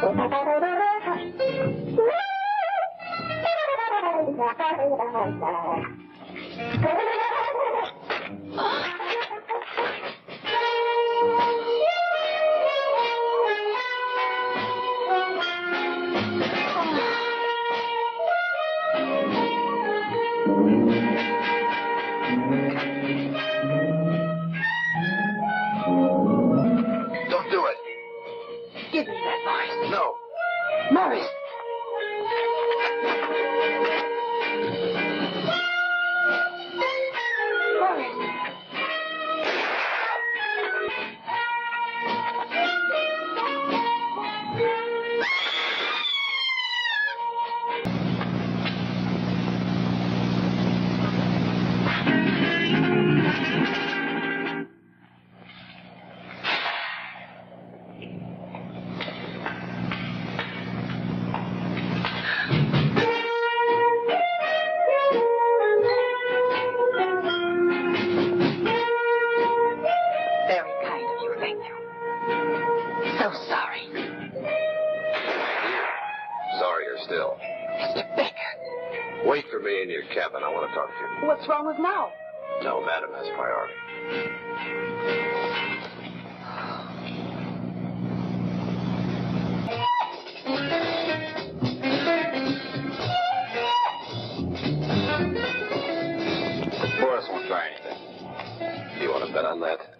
Don't do it. Morris. Morris. Very So sorry. Sorrier still. Mr. Becker. Wait for me in your cabin. I want to talk to you. What's wrong with now? No, madam has priority. Boris won't try anything. Do you want to bet on that?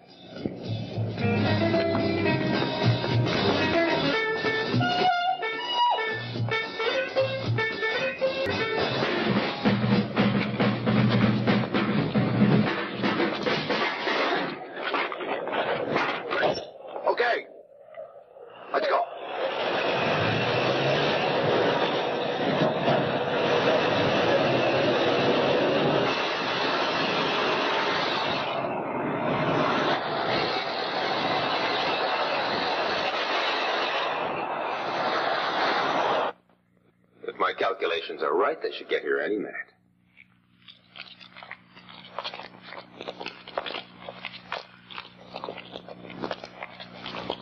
My calculations are right, they should get here any minute.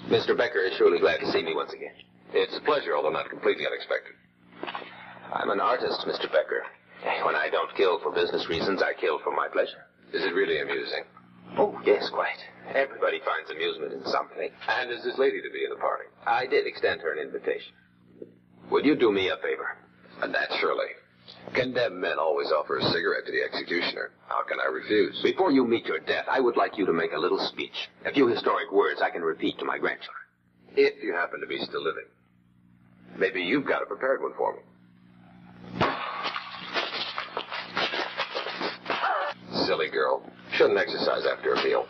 Mr. Becker is surely glad to see me once again. It's a pleasure, although not completely unexpected. I'm an artist, Mr. Becker. When I don't kill for business reasons, I kill for my pleasure. Is it really amusing? Oh, yes, quite. Everybody finds amusement in something. And is this lady to be in the party? I did extend her an invitation. Would you do me a favor? Condemned men always offer a cigarette to the executioner. How can I refuse? Before you meet your death, I would like you to make a little speech. A few historic words I can repeat to my grandchildren. If you happen to be still living. Maybe you've got a prepared one for me. Silly girl. Shouldn't exercise after a meal.